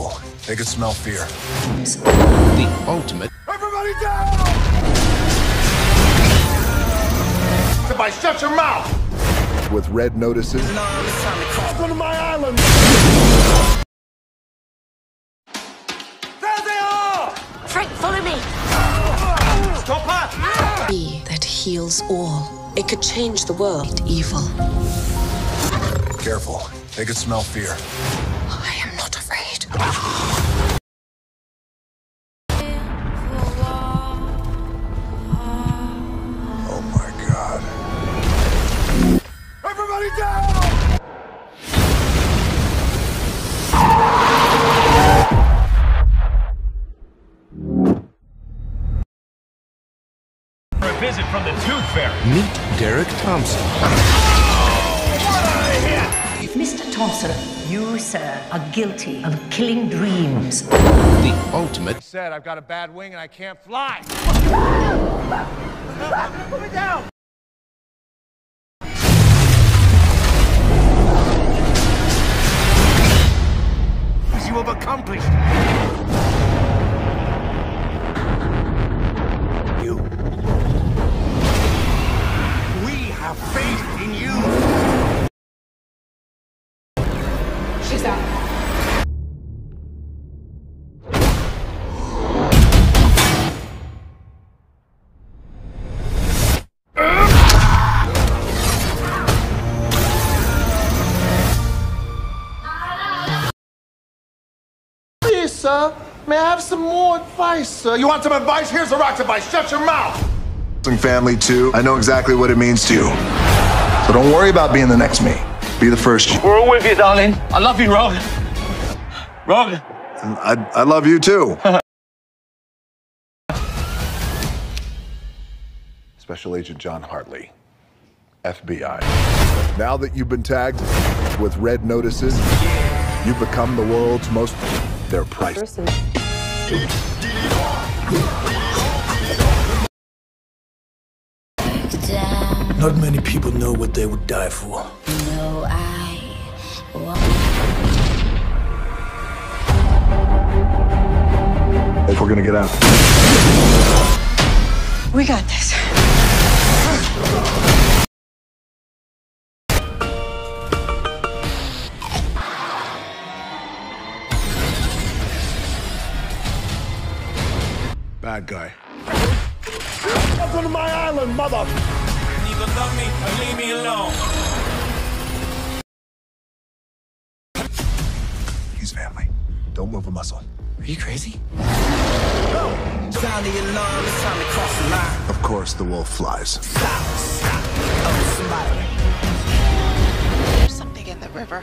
Careful. They can smell fear. The ultimate. Everybody down! Somebody shut your mouth! With red notices. Go to my island! There they are! Frank, follow me. Stop her! Be that heals all. It could change the world. Evil. Careful. They can smell fear. I am not afraid. Oh my god. Everybody down! For a visit from the Tooth Fairy. Meet Derek Thompson. Oh, Mr. Thompson, you, sir, are guilty of killing dreams. The ultimate. Said I've got a bad wing and I can't fly. Put me down! As you have accomplished. She's out. Please, sir. May I have some more advice, sir? You want some advice? Here's the rock advice. Shut your mouth. Family too. I know exactly what it means to you. So don't worry about being the next me. Be the first. you. We're all with you, darling. I love you, Rob. Rob. I, I love you too. Special Agent John Hartley, FBI. Now that you've been tagged with red notices, you've become the world's most. They're priced. Not many people know what they would die for. no i if we're gonna get out. We got this. Bad guy. Welcome to my island, mother either love me or leave me alone. He's family. Don't move a muscle. Are you crazy? Sound the alarm, it's time to cross the line. Of course, the wolf flies. Stop, stop. Oh, somebody. There's something in the river.